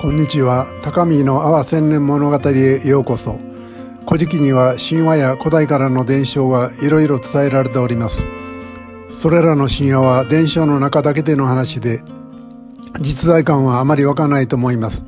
こんにちは。高見の阿波千年物語へようこそ。古事記には神話や古代からの伝承がいろいろ伝えられております。それらの神話は伝承の中だけでの話で実在感はあまり湧かないと思います。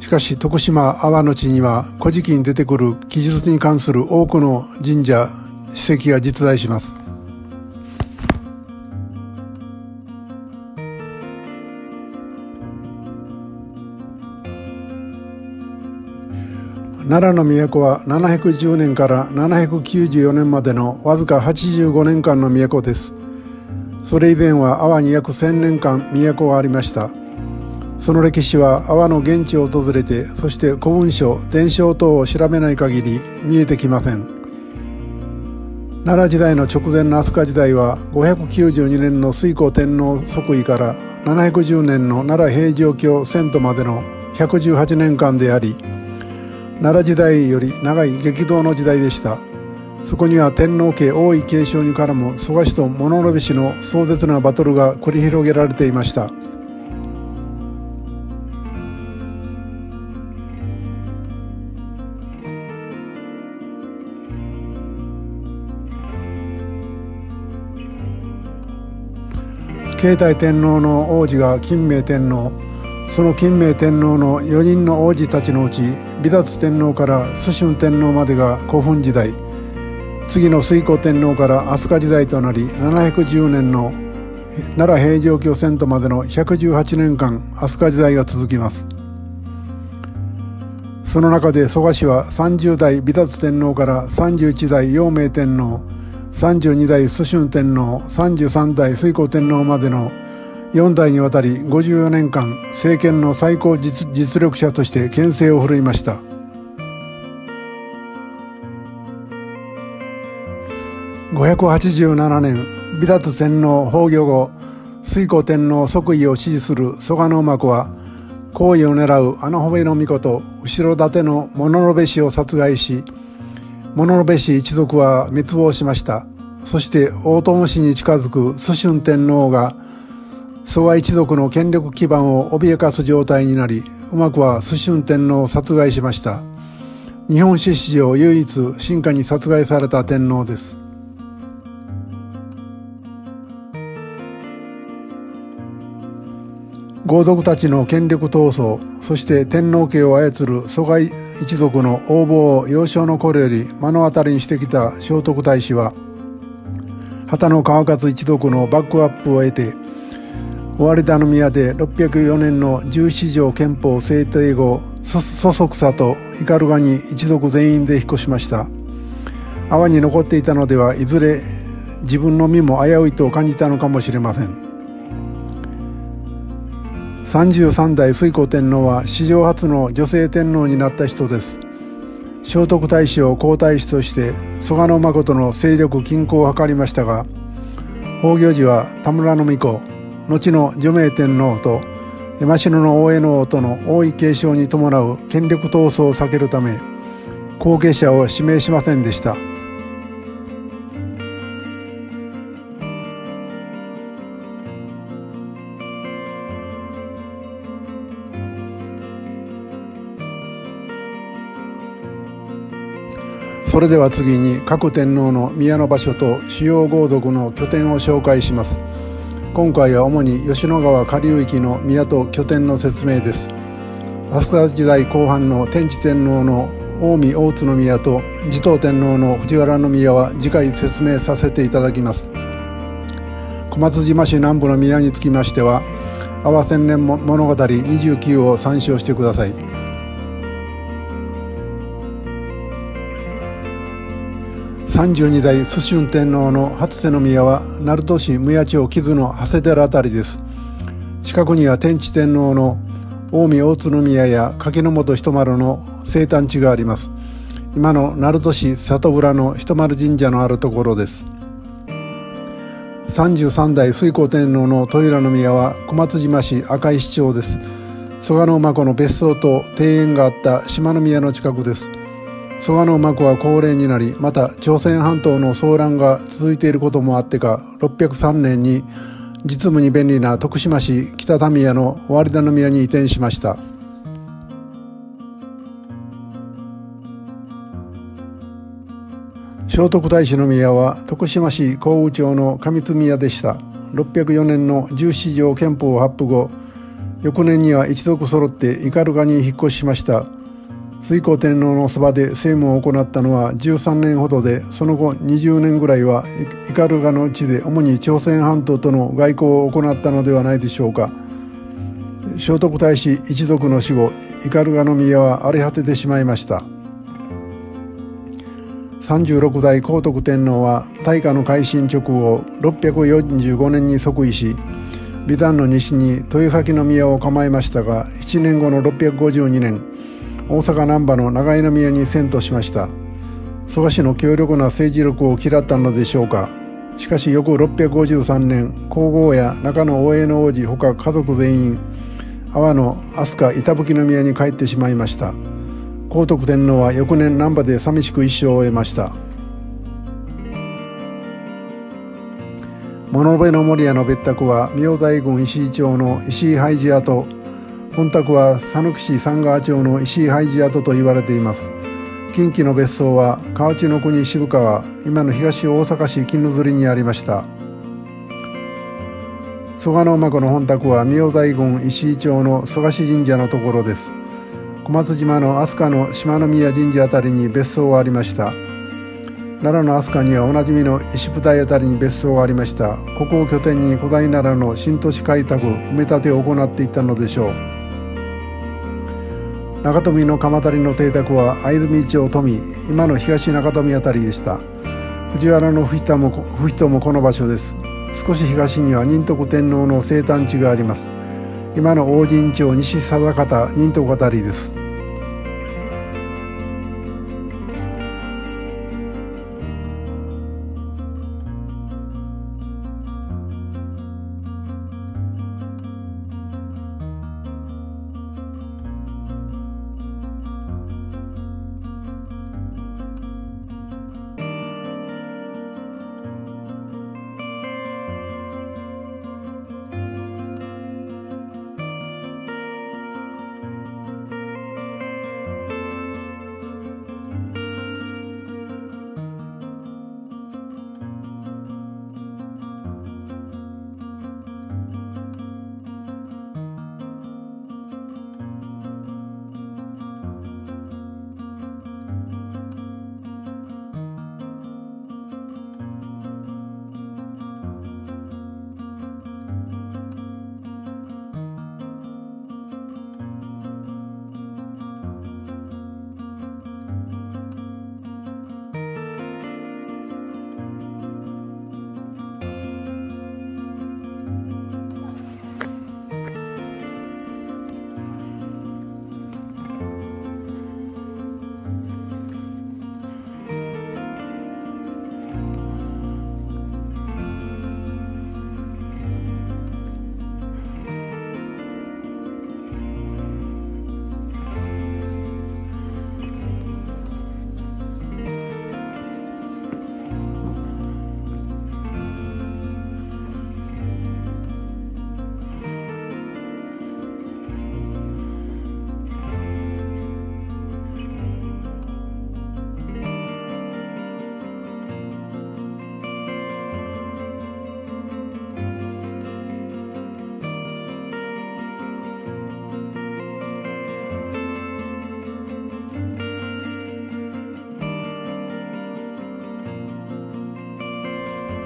しかし徳島阿波の地には古事記に出てくる記述に関する多くの神社史跡が実在します。奈良の都は710年から794年までのわずか85年間の都です。それ以前は阿波に約1000年間都がありました。その歴史は阿波の現地を訪れてそして古文書伝承等を調べない限り見えてきません。奈良時代の直前の飛鳥時代は592年の推古天皇即位から710年の奈良平城京遷都までの118年間であり奈良時代より長い激動の時代でした。そこには天皇家王位継承に絡む蘇我氏と物部氏の壮絶なバトルが繰り広げられていました。慶太天皇の王子が金明天皇。その金明天皇の4人の王子たちのうち美達天皇から崇春天皇までが古墳時代。次の推古天皇から飛鳥時代となり710年の奈良平城京遷都までの118年間飛鳥時代が続きます。その中で蘇我氏は30代美達天皇から31代陽明天皇32代崇春天皇33代推古天皇までの4代にわたり54年間政権の最高実力者として権勢を振るいました。587年美達天皇崩御後推古天皇即位を支持する蘇我の幕は皇位を狙う穴穂部の御事後ろ盾の物部氏を殺害し物部氏一族は滅亡しました。そして大友氏に近づく蘇春天皇が蘇我一族の権力基盤を脅かす状態になりうまくは蘇春天皇を殺害しました。日本史史上唯一進化に殺害された天皇です。豪族たちの権力闘争そして天皇家を操る蘇我一族の横暴を幼少の頃より目の当たりにしてきた聖徳太子は旗の川勝一族のバックアップを得て尾張田宮で604年の十七条憲法制定後祖則さと斑鳩に一族全員で引っ越しました。阿波に残っていたのではいずれ自分の身も危ういと感じたのかもしれません。33代推古天皇は史上初の女性天皇になった人です。聖徳太子を皇太子として蘇我の誠の勢力均衡を図りましたが崩御時は田村の巫女後の除名天皇と山城の大江の王との王位継承に伴う権力闘争を避けるため後継者を指名しませんでしたそれでは次に各天皇の宮の場所と主要豪族の拠点を紹介します。今回は主に吉野川下流域の宮と拠点の説明です。飛鳥時代後半の天智天皇の近江大津宮と持統天皇の藤原宮は次回説明させていただきます。小松島市南部の宮につきましては阿波千年物語29を参照してください。32代蘇春天皇の初瀬宮は鳴門市無谷町木津の長谷寺辺りです。近くには天智天皇の近江大津宮や柿本一丸の生誕地があります。今の鳴門市里浦の一丸神社のあるところです。33代水光天皇の豊浦宮は小松島市赤石町です。蘇我馬子の別荘と庭園があった島宮の近くです。蘇我の子は高齢になりまた朝鮮半島の騒乱が続いていることもあってか603年に実務に便利な徳島市北田宮の尾張田宮に移転しました。聖徳太子の宮は徳島市幸雨町の上津宮でした。604年の十四条憲法発布後翌年には一族揃って斑鳩に引っ越しました。水光天皇のそばで政務を行ったのは13年ほどでその後20年ぐらいは斑鳩の地で主に朝鮮半島との外交を行ったのではないでしょうか。聖徳太子一族の死後斑鳩宮は荒れ果ててしまいました。36代皇徳天皇は大化の改新直後645年に即位し美談の西に豊崎宮を構えましたが7年後の652年大阪難波の長井宮に遷都しました。蘇我氏の強力な政治力を嫌ったのでしょうか。しかし翌653年皇后や中野大江の王子ほか家族全員阿波の飛鳥板吹宮に帰ってしまいました。皇徳天皇は翌年難波で寂しく一生を終えました。物部の守屋の別宅は明大郡石井町の石井廃寺跡本宅は讃岐市三川町の石井廃寺跡と言われています。近畿の別荘は河内の国渋川今の東大阪市絹釣にありました。蘇我の孫の本宅は明大郡石井町の蘇我市神社のところです。小松島の飛鳥の島宮神社あたりに別荘がありました。奈良の飛鳥にはおなじみの石舞台あたりに別荘がありました。ここを拠点に古代奈良の新都市開拓埋め立てを行っていったのでしょう。中富の鎌足の邸宅は藍住町富今の東中富あたりでした。藤原の不人も不人もこの場所です。少し東には仁徳天皇の生誕地があります。今の王神町西定方仁徳あたりです。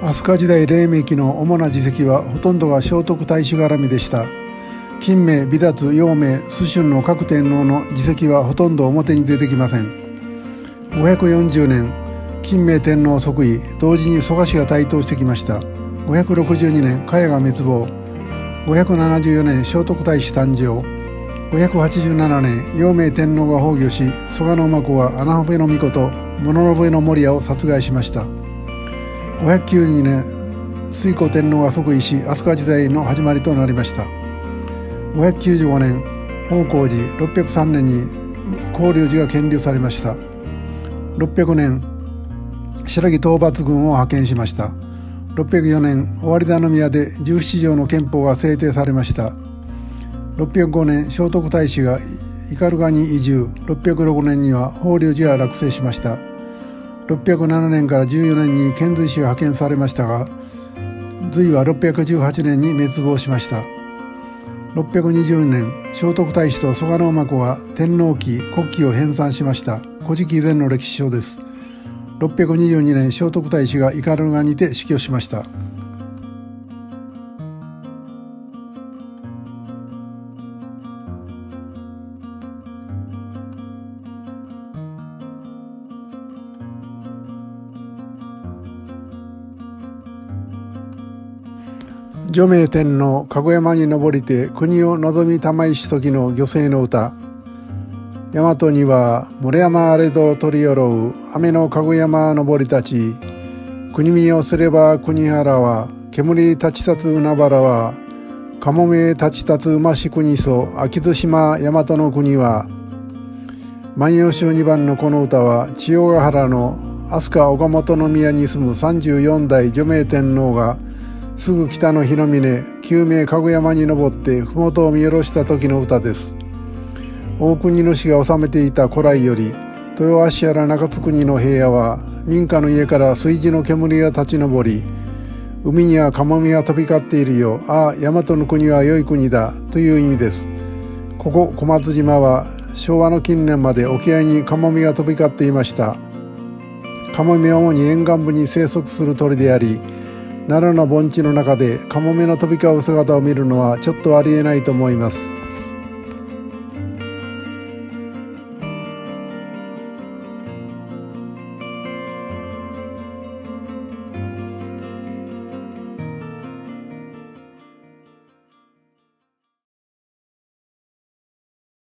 飛鳥時代黎明期の主な事績はほとんどが聖徳太子絡みでした。金明美達陽明蘇春の各天皇の事績はほとんど表に出てきません。540年金明天皇即位同時に蘇我氏が台頭してきました。562年茅が滅亡。574年聖徳太子誕生。587年陽明天皇が崩御し蘇我の孫は穴穂の御子と物部の守屋を殺害しました。592年水光天皇が即位し飛鳥時代の始まりとなりました。595年宝光寺603年に広隆寺が建立されました。600年白木討伐軍を派遣しました。604年尾張田宮で17条の憲法が制定されました。605年聖徳太子が斑鳩に移住。606年には法隆寺が落成しました。607年から14年に遣隋使が派遣されましたが隋は618年に滅亡しました。620年聖徳太子と蘇我馬子は天皇旗国旗を編纂しました。古事記前の歴史書です。622年聖徳太子が斑鳩にて死去しました。除名天皇籠山に登りて国を望み玉石時の漁船の歌。大和には村山荒れど取りよろう雨の籠山登り立ち。国見をすれば国原は煙立ち立つ海原はかもめ立ち立つ馬し国そ秋津島大和の国は。万葉集二番のこの歌は千代ヶ原の飛鳥岡本宮に住む34代除名天皇がすぐ北の日の峰旧名かぐ山に登って麓を見下ろした時の歌です。大国主が治めていた古来より豊足原中津国の平野は民家の家から水地の煙が立ち上り海にはカモメが飛び交っているよああ大和の国は良い国だという意味です。ここ小松島は昭和の近年まで沖合にカモメが飛び交っていました。カモメは主に沿岸部に生息する鳥であり奈良の盆地の中でカモメの飛び交う姿を見るのはちょっとありえないと思います。